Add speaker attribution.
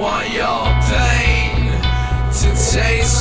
Speaker 1: want your pain to taste